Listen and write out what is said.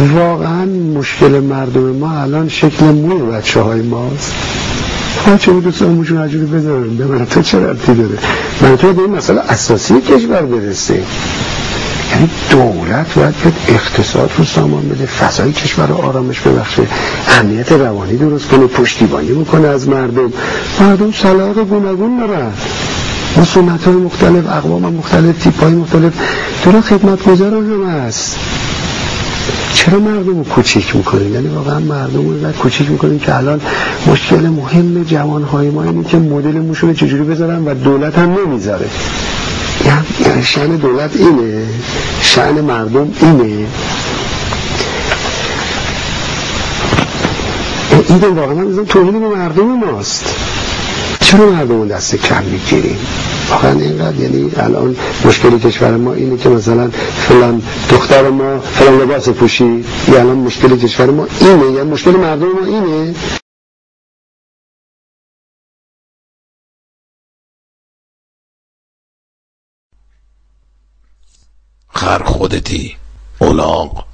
واقعا مشکل مردم ما الان شکل موی بچه های ماست. چه بود دوست موشون عجوری بذارم به من تو چه ربطی داره؟ من تو به این مسئله اساسی کشور برسه. یعنی دولت باید به اقتصاد رو سامان بده فضای کشور رو آرامش ببخشه امنیت روانی درست کنه پشتیبانی می‌کنه از مردم. مردم سلاح گوناگون دارن. مسلمت های مختلف اقوام مختلف تیپ های مختلف دورا خدمت گذار هم هست. چرا مردم رو کوچیک می‌کنیم یعنی واقعا مردم رو کوچیک می‌کنیم که الان مشکل مهم جوانهای ما اینه که مدل موشون چجوری بذارن و دولت هم نمی‌ذاره. یعنی شن دولت اینه شن مردم اینه. این واقعا من توهین به مردم ماست. چرا مردم دست کم می‌گیریم؟ واقعا اینقدر یعنی الان مشکل کشور ما اینه که مثلا فلان دختر ما فلان لباس پوشی. یا الان مشکل کشور ما اینه یا مشکل مردم ما اینه. خر خودتی اولاق